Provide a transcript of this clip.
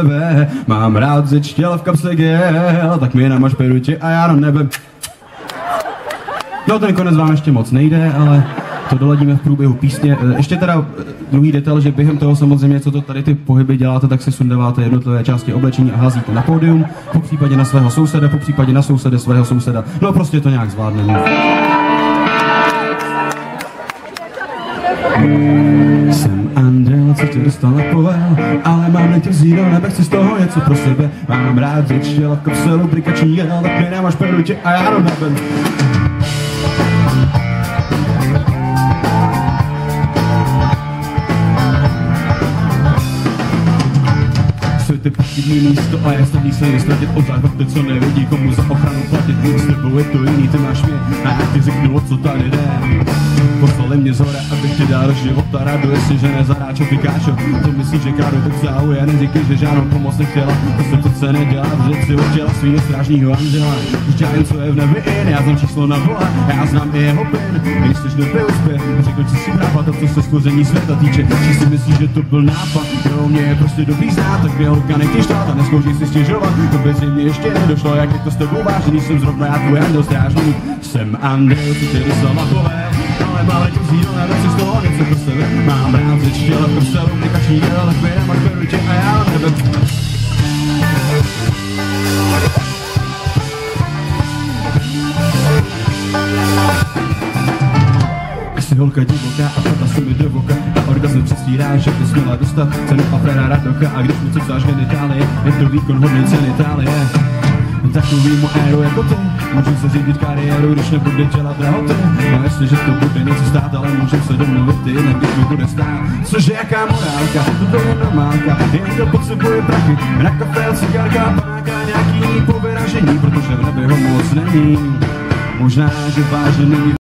sebe. Mám rád ze čtěl v kapse gel, tak mi namaž perutě a já na nebe. No ten konec vám ještě moc nejde, ale to doladíme v průběhu písně. E, Ještě teda e, druhý detail, že během toho samozřejmě, co to tady ty pohyby děláte, tak si sundáváte jednotlivé části oblečení a házíte na pódium, po případě na svého souseda, po případě na sousede svého souseda. No prostě to nějak zvládneme. Andrel, co tě dostal na povel, ale mám netě vzít do nebe, chci z toho něco pro sebe. Mám rád řeč, v kopselu, brikační jel, tak mi nemáš perutě a já do nebe. Je pochybný místo a já snadný se nestratit Ozaj ty, co nevidí, komu za ochranu platit. S tebou je to jiný, ty máš mě. A já ti řeknu, o co tady jde. Poslali mě z hora, abych ti dal život a raduje si, že nezaráčo ty káčo To myslíš, že krádu tak zahuje, neříkej, že žádnou pomoc nechtěla. To se přece nedělá, že si odtěla svýho strážního anděla. Už já jen co je v nebi in, já znám číslo na boha, já znám i jeho pin Když jsi nebyl úspěch, řekl ti si práva, to co se stvoření světa týče. Či si myslíš, že to byl nápad, jo, mě je prostě dobrý znát, tak holka nechtěj štát a neskoušej si stěžovat. To by si mě ještě nedošlo, jak je to s tebou vážený, jsem zrovna já tvůj andel strážný Jsem Andel, dostal na pohled, ale máme tu zíro, já si z toho něco pro sebe. Mám rád ze čtěla v kostelu, nekační děl, tak mi a já na holka divoká a padla se mi do voka. A orgasm přestírá, že bys měla dostat cenu a Ferrara doka A když mu co vzáš genitálie, je to výkon hodný cen Itálie Takovýmu éru jako ty Můžu se řídit kariéru, když nebude dělat drahoty. No jestliže to bude něco stát, ale můžem se domluvit jinak když mi bude stát. Cože jaká morálka, to je normálka. Jen kdo potřebuje prachy, na kafe, cigarka, panáka, nějaký povyražení Protože v nebi ho moc není. Možná, že vážně není